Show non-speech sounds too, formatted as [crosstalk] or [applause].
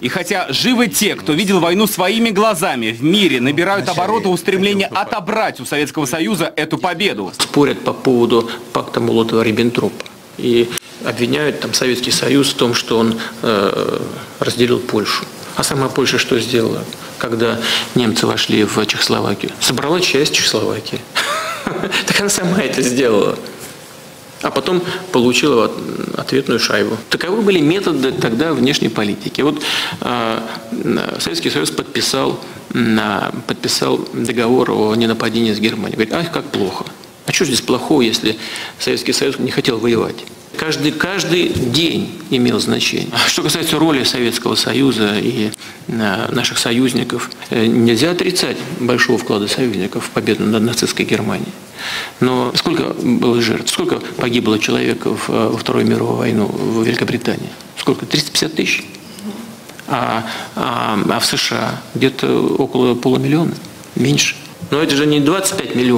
И хотя живы те, кто видел войну своими глазами, в мире набирают обороты устремления отобрать у Советского Союза эту победу. Спорят по поводу пакта Молотова-Риббентропа. И обвиняют там Советский Союз в том, что он э, разделил Польшу. А сама Польша что сделала, когда немцы вошли в Чехословакию? Собрала часть Чехословакии. [laughs] Так она сама это сделала. А потом получила ответную шайбу. Таковы были методы тогда внешней политики. Вот э, Советский Союз подписал, э, подписал договор о ненападении с Германией. Говорит, ах, как плохо. А что здесь плохого, если Советский Союз не хотел воевать? Каждый, каждый день имел значение. Что касается роли Советского Союза и э, наших союзников, э, нельзя отрицать большого вклада союзников в победу над нацистской Германией. Но сколько было жертв, сколько погибло человеков во Вторую мировую войну в Великобритании? Сколько? 350 тысяч? А, а, а в США где-то около полумиллиона, меньше. Но это же не 25 миллионов.